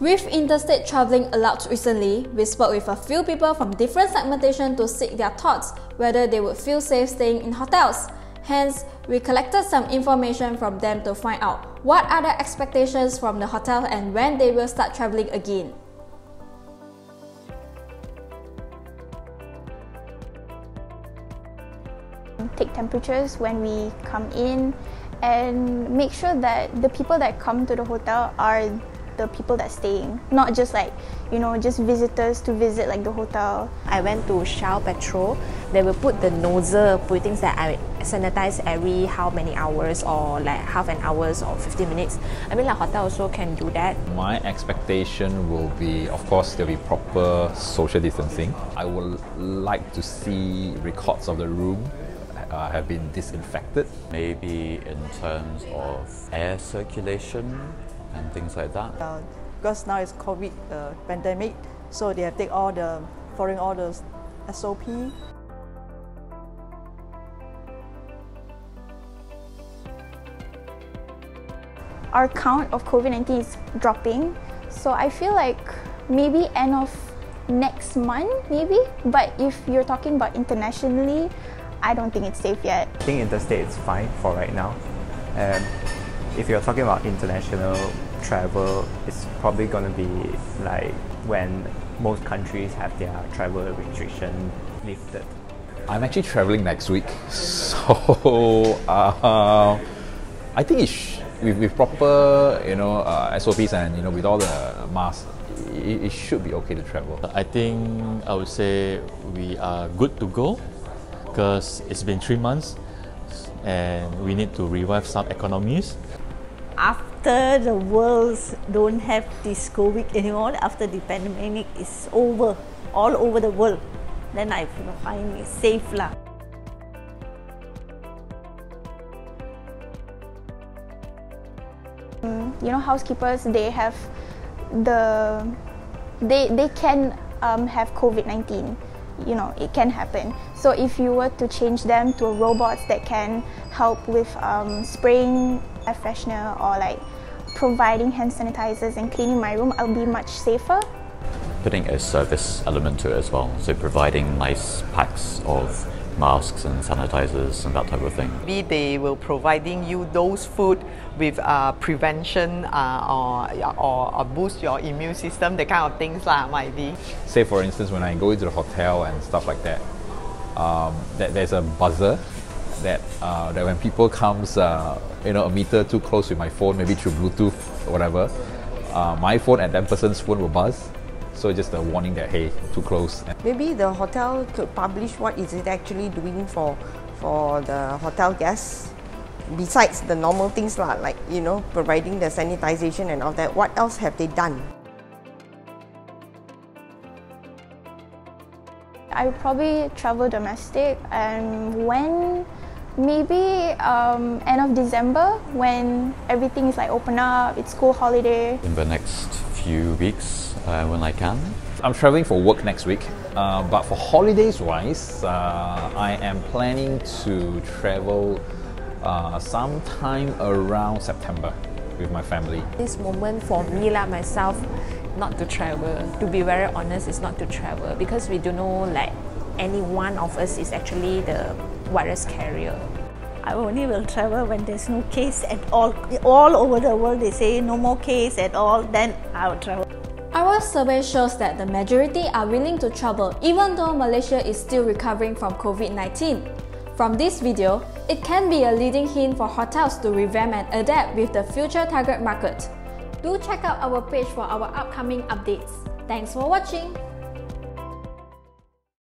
With interstate traveling allowed recently, we spoke with a few people from different segmentation to seek their thoughts whether they would feel safe staying in hotels. Hence, we collected some information from them to find out what are their expectations from the hotel and when they will start traveling again. Take temperatures when we come in and make sure that the people that come to the hotel are the people that staying, not just like, you know, just visitors to visit like the hotel. I went to Shell Petrol. They will put the nozzle, put things that I sanitize every how many hours or like half an hours or 15 minutes. I mean like hotel also can do that. My expectation will be, of course, there'll be proper social distancing. I would like to see records of the room uh, have been disinfected. Maybe in terms of air circulation, and things like that. Uh, because now it's COVID uh, pandemic, so they have take all the following all the SOP. Our count of COVID-19 is dropping, so I feel like maybe end of next month, maybe. But if you're talking about internationally, I don't think it's safe yet. I think interstate is fine for right now. Um, if you're talking about international travel, it's probably going to be like when most countries have their travel restriction lifted. I'm actually traveling next week, so uh, I think it's with, with proper you know uh, SOPs and you know with all the masks, it, it should be okay to travel. I think I would say we are good to go because it's been three months and we need to revive some economies after the world don't have this COVID anymore, after the pandemic is over, all over the world, then I find it safe lah. Mm, you know, housekeepers they have the they they can um, have COVID nineteen. You know, it can happen. So if you were to change them to robots that can help with um, spraying air freshener or like providing hand sanitizers and cleaning my room, I'll be much safer. Putting a service element to it as well, so providing nice packs of masks and sanitizers and that type of thing. Maybe they will providing you those food with uh, prevention uh, or, or, or, boost your immune system, the kind of things lah might be. Say for instance when I go into the hotel and stuff like that, um, that there's a buzzer that uh, that when people comes uh, you know a meter too close with my phone, maybe through Bluetooth or whatever, uh, my phone and that person's phone will buzz. So just a warning that hey, too close. Maybe the hotel could publish what is it actually doing for for the hotel guests. Besides the normal things like you know providing the sanitization and all that, what else have they done? I probably travel domestic and when maybe um, end of December when everything is like open up, it's school holiday. In the next few weeks uh, when I can. I'm traveling for work next week, uh, but for holidays wise, uh, I am planning to travel uh, sometime around September with my family. This moment for me, like myself, not to travel. To be very honest, it's not to travel because we don't know like any one of us is actually the virus carrier. I only will travel when there's no case at all. All over the world they say no more case at all, then I will travel. Our survey shows that the majority are willing to travel even though Malaysia is still recovering from COVID-19. From this video, it can be a leading hint for hotels to revamp and adapt with the future target market. Do check out our page for our upcoming updates. Thanks for watching!